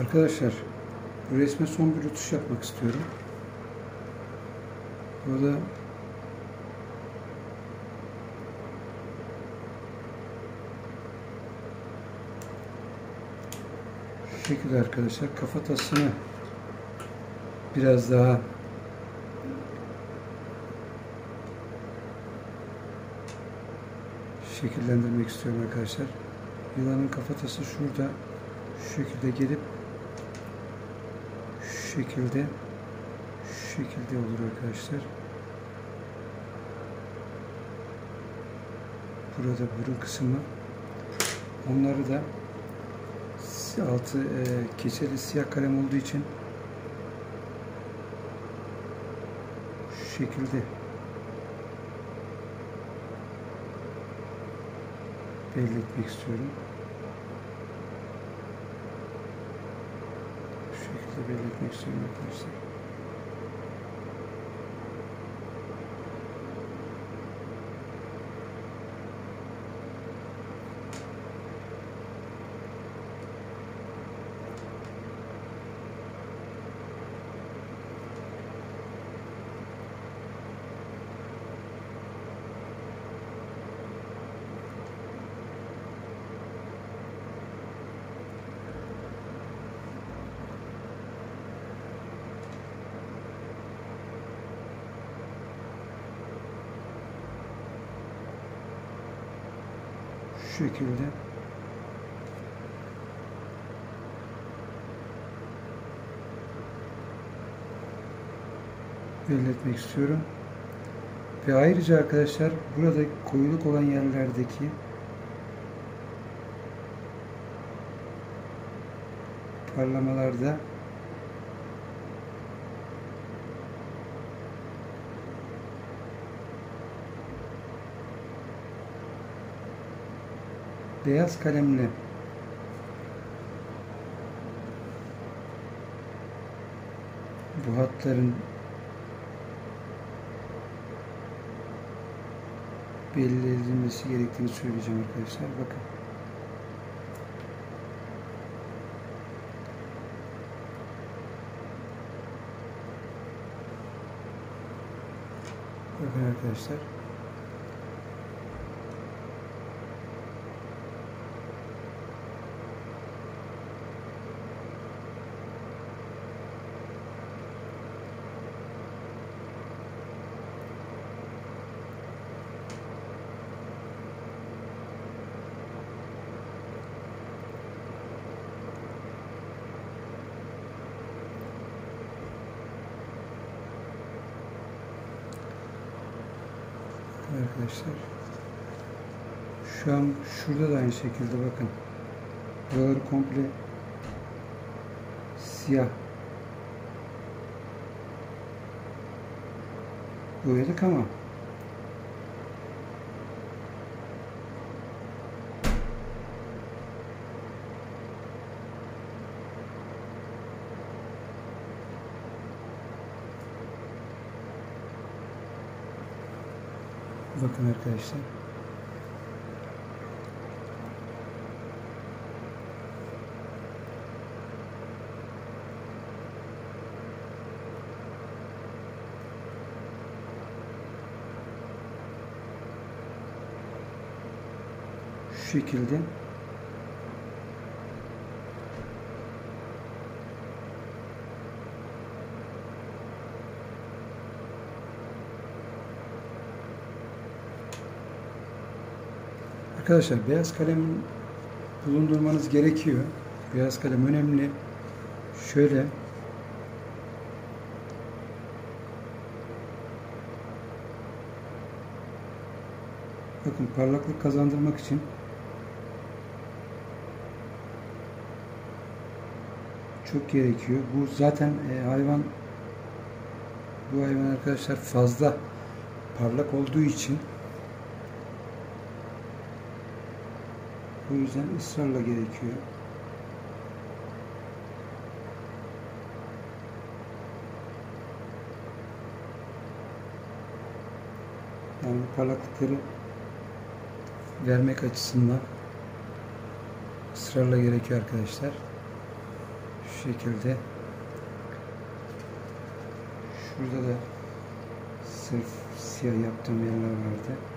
Arkadaşlar resme son bir rötuş yapmak istiyorum. Burada şu şekilde arkadaşlar kafatasını biraz daha şekillendirmek istiyorum arkadaşlar. Yılanın kafatası şurada şu şekilde gelip şekilde şu şekilde olur arkadaşlar. Burada burun kısmı. Onları da altı e, keçeli siyah kalem olduğu için şu şekilde belli etmek istiyorum. Şu şekilde belli etmek istiyorum şekilde belli etmek istiyorum. Ve ayrıca arkadaşlar burada koyuluk olan yerlerdeki parlamalarda beyaz kalemle bu hatların belli edilmesi gerektiğini söyleyeceğim arkadaşlar. Bakın. Bakın arkadaşlar. Arkadaşlar. Şu an şurada da aynı şekilde bakın. Buraları komple siyah boyadık ama Bakın arkadaşlar. Şekilde Arkadaşlar beyaz kalem bulundurmanız gerekiyor. Beyaz kalem önemli. Şöyle Bakın parlaklık kazandırmak için çok gerekiyor. Bu zaten e, hayvan bu hayvan arkadaşlar fazla parlak olduğu için O yüzden ısrarla gerekiyor. Yani parlaklıkları vermek açısından ısrarla gerekiyor arkadaşlar. Şu şekilde. Şurada da sırf siyah yaptığım yerler vardı.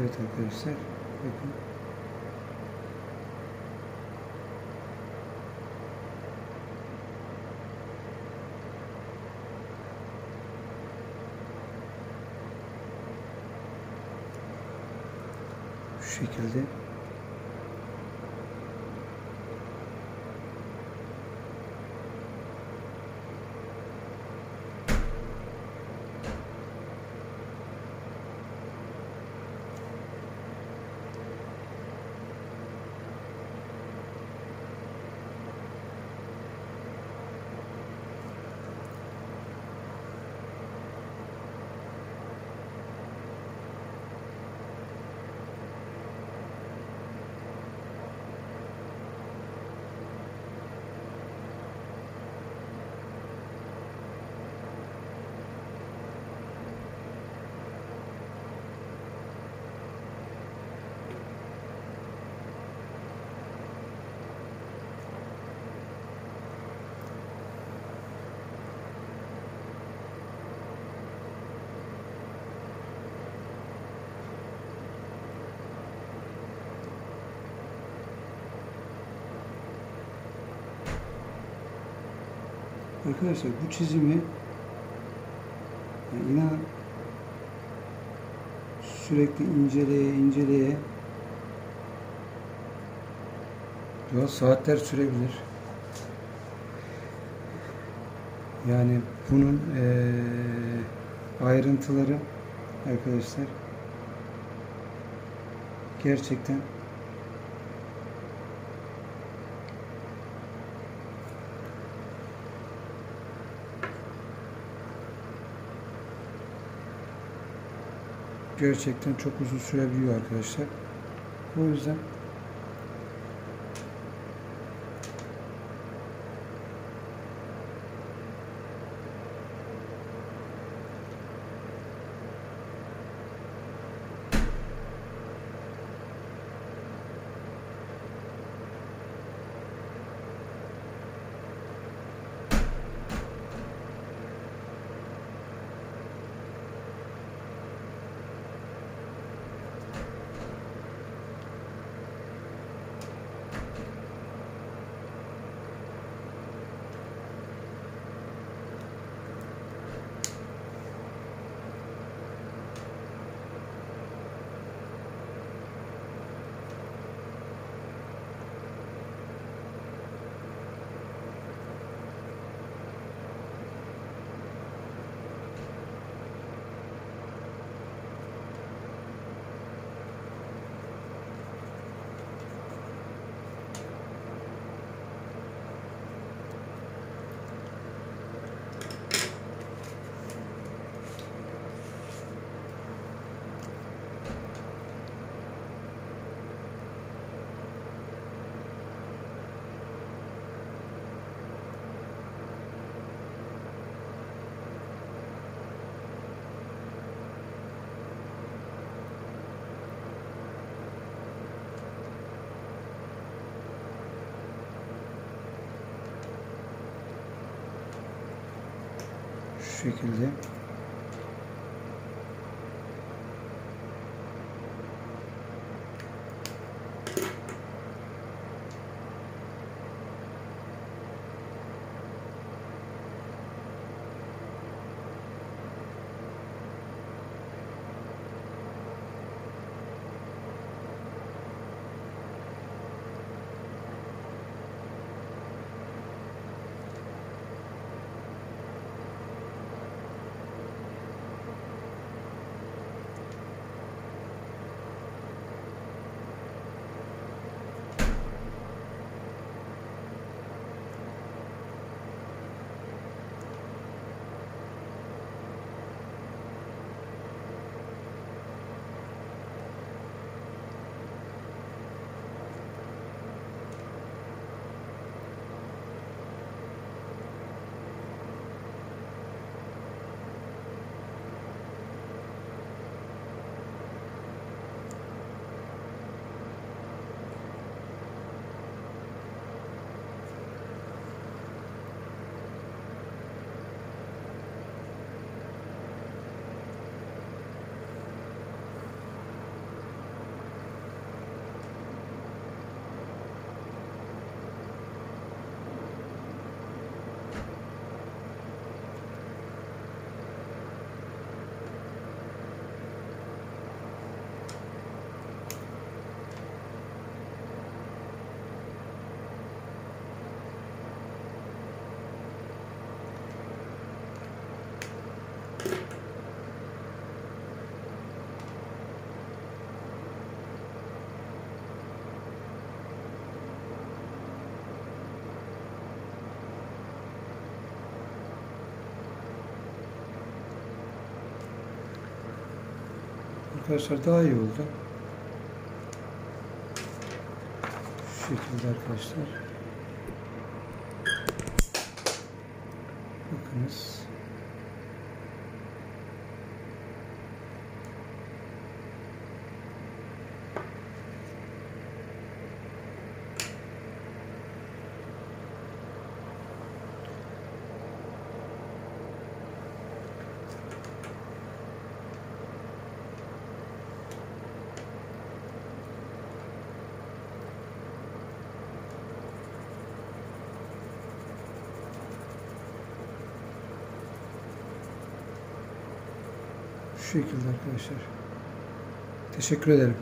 Evet arkadaşlar. Bakın. Şu şekilde. Arkadaşlar bu çizimi yani inanın sürekli inceleye inceleye ya saatler sürebilir. Yani bunun eee, ayrıntıları arkadaşlar gerçekten gerçekten çok uzun sürebiliyor arkadaşlar. O yüzden şekilde Arkadaşlar daha iyi oldu. Şu şekilde arkadaşlar. Bakınız. Şu şekilde arkadaşlar. Teşekkür ederim.